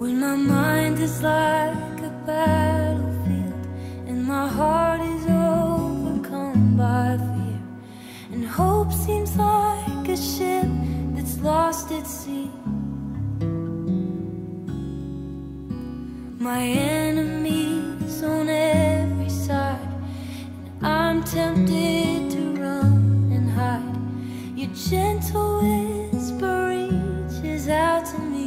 When my mind is like a battlefield and my heart is overcome by fear, and hope seems like a ship that's lost at sea. My enemies on every side, and I'm tempted to run and hide. Your gentle whisper reaches out to me.